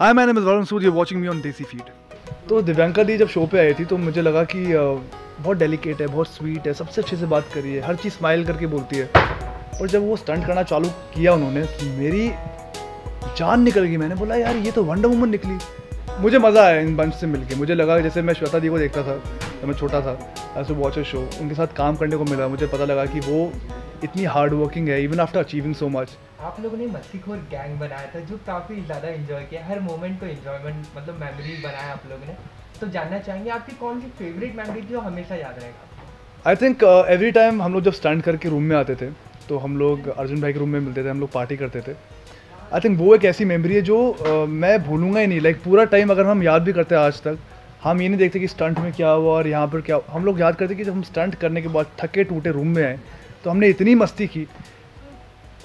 हाय मैंने miss Varun Sood you watching me on Desi feed तो दिव्यांका दी जब शो पे आई थी तो मुझे लगा कि बहुत डेलिकेट है, बहुत स्वीट है, सबसे अच्छे से बात करी है, हर चीज़ स्माइल करके बोलती है। और जब वो स्टंट करना चालू किया उन्होंने तो मेरी जान निकल गई। मैंने बोला, यार, ये तो वंडर वूमन निकली। मुझे मज़ा आया इन बंच से मिलके। मुझे लगा, जैसे मैं श्वेता दी को देखता था, जब मैं छोटा था ऐसे वॉच अ शो उनके साथ काम करने को मिला, मुझे पता लगा कि वो इतनी हार्ड वर्किंग है even after achieving so much आप लोगों ने मस्तीखोर गैंग बनाया था जो काफ़ी ज़्यादा एंजॉय किया। हर मोमेंट को एंजॉयमेंट मतलब मेमोरी बनाया आप लोगों ने। तो जानना चाहेंगे आपकी कौन सी फेवरेट मेमोरी थी जो हमेशा याद रहेगा? आई थिंक एवरी टाइम हम लोग जब स्टंट करके रूम में आते थे तो हम लोग अर्जुन भाई के रूम में मिलते थे हम लोग पार्टी करते थे। आई थिंक वो एक ऐसी मेमोरी है जो uh, मैं भूलूँगा ही नहीं। लाइक like, पूरा टाइम अगर हम याद भी करते हैं आज तक हम ये नहीं देखते कि स्टंट में क्या हुआ और यहाँ पर क्या हम लोग याद करते कि जब हम स्टंट करने के बाद थके टूटे रूम में आए तो हमने इतनी मस्ती की।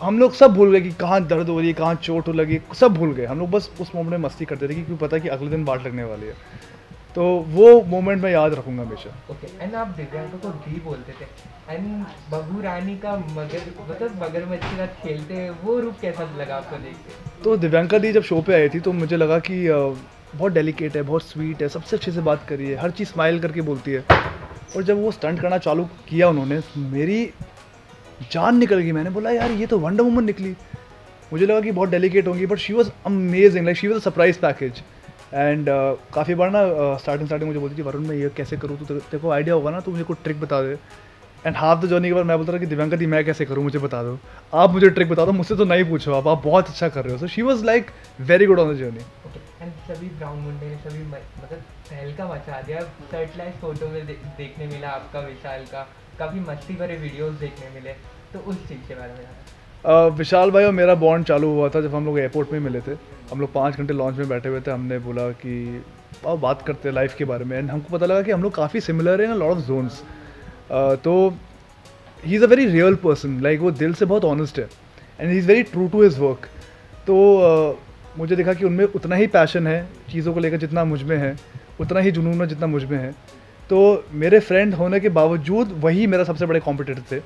हम लोग सब भूल गए कि कहाँ दर्द हो रही है कहाँ चोट हो लगी सब भूल गए। हम लोग बस उस मोमेंट में मस्ती करते थे क्योंकि पता कि अगले दिन बाट लगने वाली है। तो वो मोमेंट मैं याद रखूँगा हमेशा। Okay okay. एंड आप दिव्यांका को डी बोलते थे। एंड बहू रानी का मगर मतलब मगरमच्छ के साथ खेलते हैं वो रूप कैसा लगा आपको देख के? तो दिव्यांका दी जब शो पे आई थी तो मुझे लगा कि बहुत डेलिकेट है बहुत स्वीट है सबसे अच्छे से बात करी है हर चीज़ स्माइल करके बोलती है। और जब वो स्टंट करना चालू किया उन्होंने मेरी जान निकल गई। मैंने बोला यार ये तो वंडर वुमन निकली। मुझे लगा कि बहुत डेलिकेट होंगी but she was amazing like she was a surprise package and काफ़ी बार ना स्टार्टिंग स्टार्टिंग मुझे बोलती थी वरुण मैं ये कैसे करूँ? तो तेरे को आइडिया होगा ना तो मुझे कोई ट्रिक बता दे। एंड हाफ़ द जर्नी के बाद मैं बोलता था कि दिव्यांका दी मैं कैसे करूँ? मुझे बता दो। आप मुझे ट्रिक बता दो मुझसे तो नहीं पूछो आप आप बहुत अच्छा कर रहे हो। So she was like very good on the journey सभी ब्राउन मुंडे ने सभी मतलब तहलका मचा दिया सर्टलाइज फ़ोटो में दे, देखने मिला आपका विशाल का। काफ़ी मस्ती भरे वीडियोस देखने मिले तो उस चीज़ के बारे में। अ, विशाल भाई और मेरा बॉन्ड चालू हुआ था जब हम लोग एयरपोर्ट में मिले थे। हम लोग पाँच घंटे लॉन्च में बैठे हुए थे हमने बोला कि आओ बात करते हैं लाइफ के बारे में. एंड हमको पता लगा कि हम लोग काफ़ी सिमिलर हैं ना लॉट ऑफ़ जोन्स तो he is a very real person like वो दिल से बहुत ऑनेस्ट है। And he is very true to his work तो अ, मुझे देखा कि उनमें उतना ही पैशन है चीज़ों को लेकर जितना मुझमें है उतना ही जुनून है जितना मुझमें है। तो मेरे फ्रेंड होने के बावजूद वही मेरा सबसे बड़े कॉम्पिटिटर थे।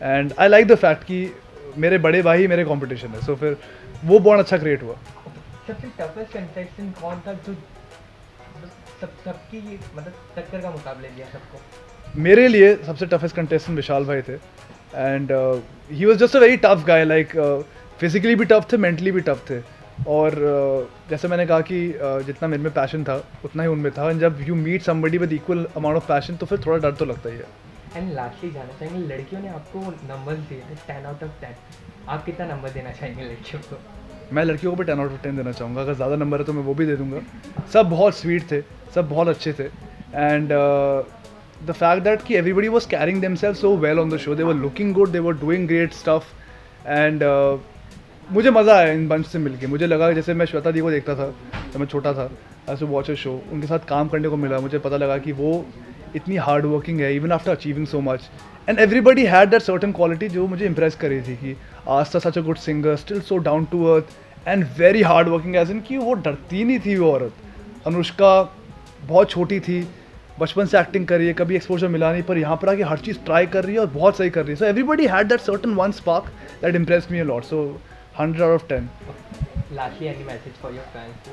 And I like the fact कि मेरे बड़े भाई मेरे कॉम्पिटिशन है। सो so, फिर वो बॉन्ड अच्छा क्रिएट हुआ। सबसे टफेस्ट कंटेस्टेंट कौन था जो सब सबकी मतलब टक्कर का मुकाबले दिया सबको? मेरे लिए सबसे टफेस्ट कंटेस्टेंट विशाल भाई थे। And he was just a very tough guy like physically भी टफ थे मेंटली भी टफ थे। और जैसे मैंने कहा कि जितना मेरे में पैशन था उतना ही उनमें था। एंड जब you meet somebody with equal amount of passion तो फिर थोड़ा डर तो लगता ही है। एंड लास्टली जाना चाहेंगे लड़कियों ने आपको नंबर दिए टेन आउट ऑफ़ टेन आप कितना नंबर देना चाहेंगे लड़कियों को? मैं लड़कियों को भी टेन आउट ऑफ़ टेन देना चाहूँगा। अगर ज़्यादा नंबर है तो मैं वो भी दे दूँगा। सब बहुत स्वीट थे सब बहुत अच्छे थे। एंड द फैक्ट दैट कि everybody was caring them self so well on the show they were looking good they were doing great stuff and मुझे मज़ा आया इन बंच से मिलके। मुझे लगा जैसे मैं श्वेता दी को देखता था, जब मैं छोटा था ऐसे वॉच अ शो उनके साथ काम करने को मिला, मुझे पता लगा कि वो इतनी हार्ड वर्किंग है even after achieving so much and everybody had that certain quality जो मुझे इंप्रेस कर रही थी कि Astha such a good singer still so down to earth and very hard working as in कि वो डरती नहीं थी वो औरत। अनुष्का बहुत छोटी थी, बचपन से एक्टिंग कर रही है, कभी एक्सपोजर मिला नहीं, पर यहाँ पर आके हर चीज़ ट्राई कर रही है और बहुत सही कर रही है। So everybody had that certain one spark that impress me a lot so hundred out of ten Lastly, any message for your fans?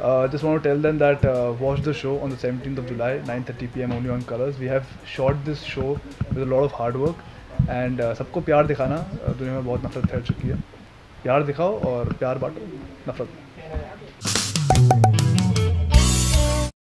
Uh, just want to tell them that uh, watch the show on the 17th of July, 9:30 p.m. only on Colors. We have shot this show with a lot of hard work and uh, सबको प्यार दिखाना uh, दुनिया में बहुत नफरत फैल चुकी है प्यार दिखाओ और प्यार बांटो नफरत